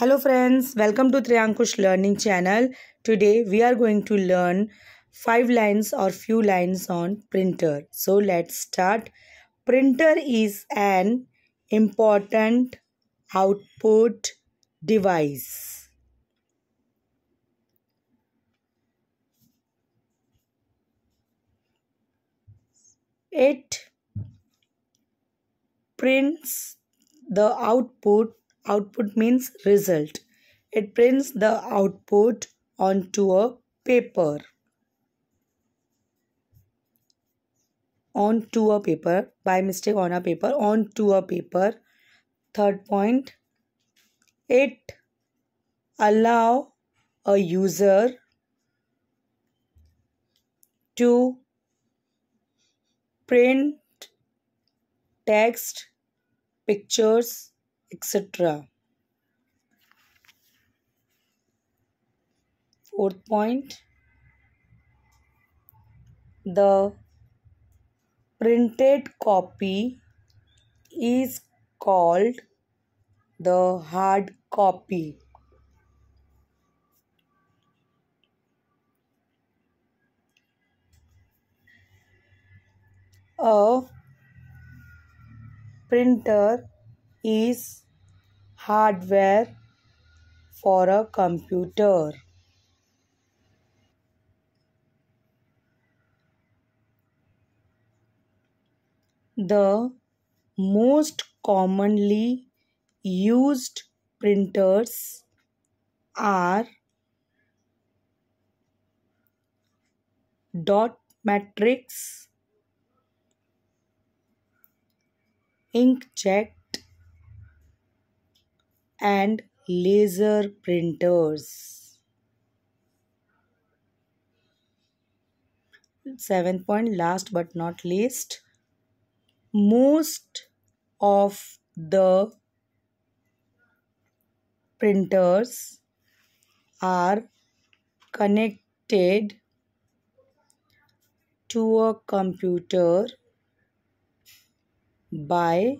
Hello friends, welcome to Treyankush learning channel. Today we are going to learn five lines or few lines on printer. So let's start. Printer is an important output device. It prints the output output means result. It prints the output onto a paper. Onto a paper. By mistake on a paper. Onto a paper. Third point. It allow a user to print text pictures etc. Fourth point the printed copy is called the hard copy. A printer is hardware for a computer. The most commonly used printers are dot matrix, inkjet, and laser printers. Seventh point, last but not least, most of the printers are connected to a computer by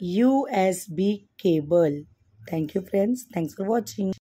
USB cable. Thank you friends. Thanks for watching.